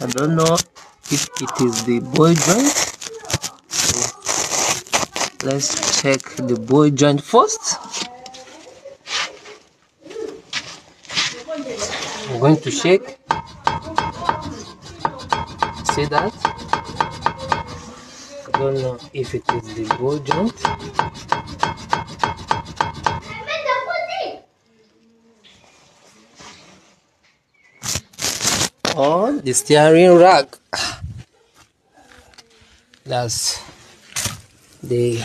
I don't know if it is the ball joint. So let's check the ball joint first. I'm going to shake see that? I don't know if it is the ball joint on the steering rack. That's the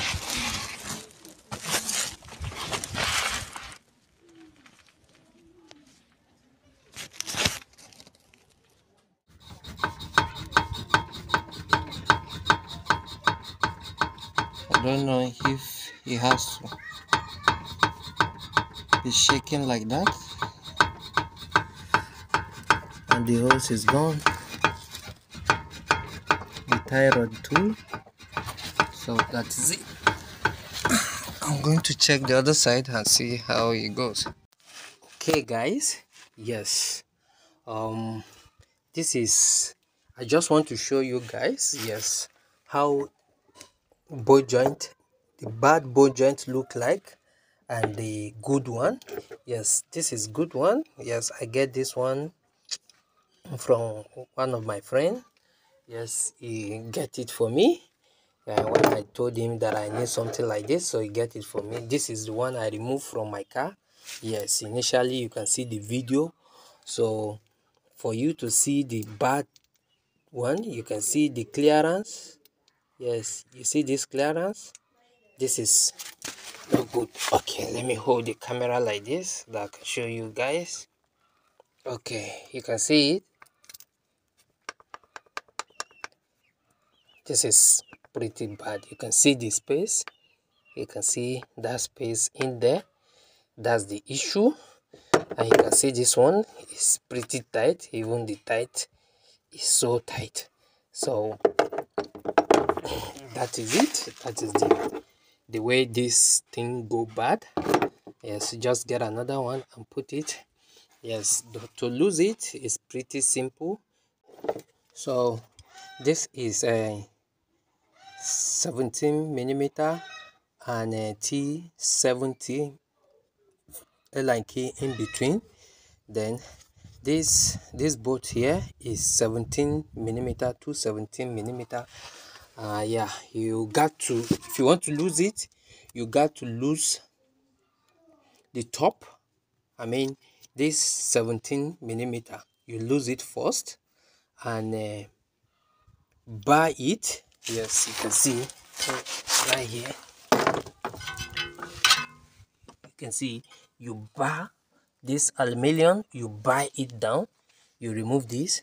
I don't know if he has to be shaking like that and the hose is gone. The tie rod too. So that is it. I'm going to check the other side and see how it goes. Okay guys. Yes. Um this is i just want to show you guys yes how ball joint the bad ball joint look like and the good one. Yes this is good one. Yes i get this one from one of my friend. Yes he get it for me. Uh, when i told him that i need something like this so he get it for me. This is the one i removed from my car. Yes initially you can see the video. So for you to see the bad one you can see the clearance. Yes you see this clearance? This is not good. Okay let me hold the camera like this that I can show you guys. Okay you can see it this is pretty bad. You can see the space. You can see that space in there. That's the issue. And you can see this one is pretty tight. Even the tight is so tight. So that is it. That is the the way this thing go bad. Yes just get another one and put it. Yes to lose it is pretty simple. So this is a 17 millimeter and a t70 like in between. Then this this bolt here is 17 millimeter to 17 millimeter. Uh yeah you got to if you want to lose it you got to lose the top i mean this 17 millimeter. You lose it first and uh, buy it yes you can see right here. You can see you bar this aluminium you buy it down you remove this.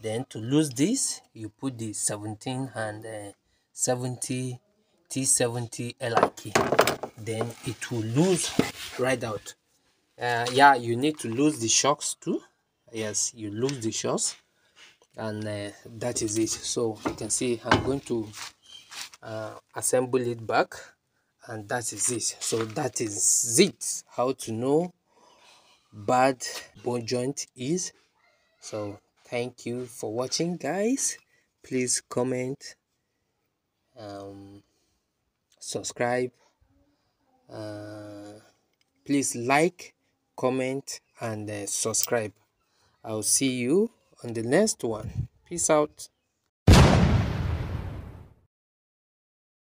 Then to lose this you put the 17 and uh, 70 t70 lik then it will lose right out. Uh, yeah you need to lose the shocks too. Yes you lose the shocks and uh, that is it. So you can see i'm going to uh, assemble it back and that is it. So that is it. How to know bad bone joint is. So thank you for watching guys. Please comment um, subscribe uh, please like comment and uh, subscribe. I'll see you on the next one. Peace out